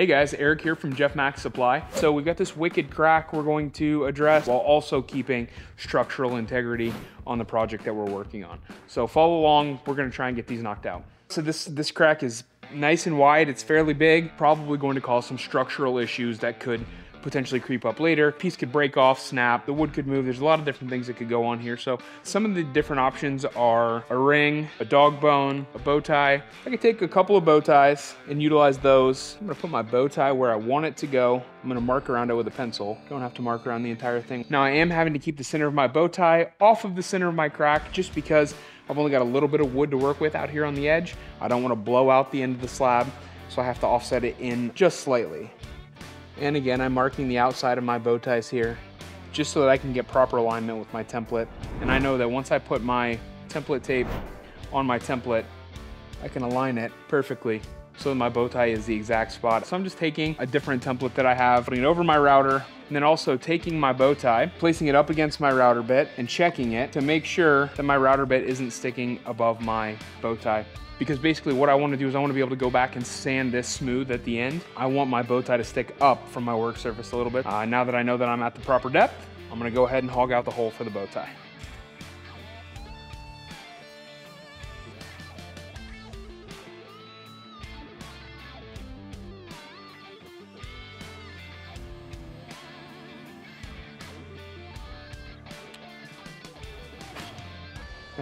Hey guys, Eric here from Jeff Mack Supply. So we've got this wicked crack we're going to address while also keeping structural integrity on the project that we're working on. So follow along, we're gonna try and get these knocked out. So this, this crack is nice and wide, it's fairly big, probably going to cause some structural issues that could potentially creep up later. Piece could break off, snap, the wood could move. There's a lot of different things that could go on here. So some of the different options are a ring, a dog bone, a bow tie. I could take a couple of bow ties and utilize those. I'm gonna put my bow tie where I want it to go. I'm gonna mark around it with a pencil. Don't have to mark around the entire thing. Now I am having to keep the center of my bow tie off of the center of my crack just because I've only got a little bit of wood to work with out here on the edge. I don't wanna blow out the end of the slab, so I have to offset it in just slightly. And again, I'm marking the outside of my bow ties here just so that I can get proper alignment with my template. And I know that once I put my template tape on my template, I can align it perfectly so my bow tie is the exact spot. So I'm just taking a different template that I have, putting it over my router, and then also taking my bow tie, placing it up against my router bit and checking it to make sure that my router bit isn't sticking above my bow tie because basically what I want to do is I want to be able to go back and sand this smooth at the end. I want my bow tie to stick up from my work surface a little bit. Uh, now that I know that I'm at the proper depth, I'm going to go ahead and hog out the hole for the bow tie.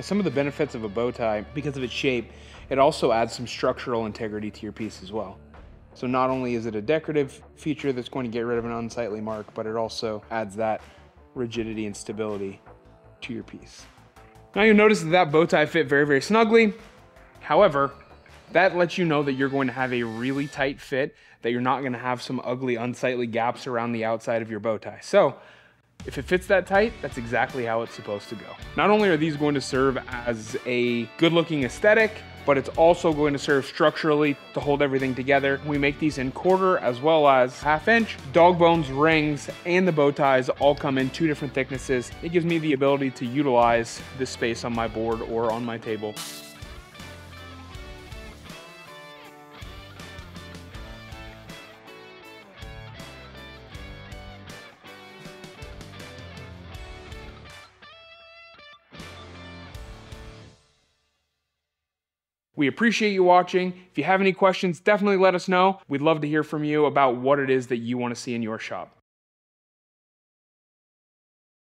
Some of the benefits of a bow tie, because of its shape, it also adds some structural integrity to your piece as well. So not only is it a decorative feature that's going to get rid of an unsightly mark, but it also adds that rigidity and stability to your piece. Now you'll notice that that bow tie fit very, very snugly. However, that lets you know that you're going to have a really tight fit, that you're not gonna have some ugly, unsightly gaps around the outside of your bow tie. So if it fits that tight, that's exactly how it's supposed to go. Not only are these going to serve as a good looking aesthetic, but it's also going to serve structurally to hold everything together. We make these in quarter as well as half inch. Dog bones, rings, and the bow ties all come in two different thicknesses. It gives me the ability to utilize this space on my board or on my table. We appreciate you watching. If you have any questions, definitely let us know. We'd love to hear from you about what it is that you want to see in your shop.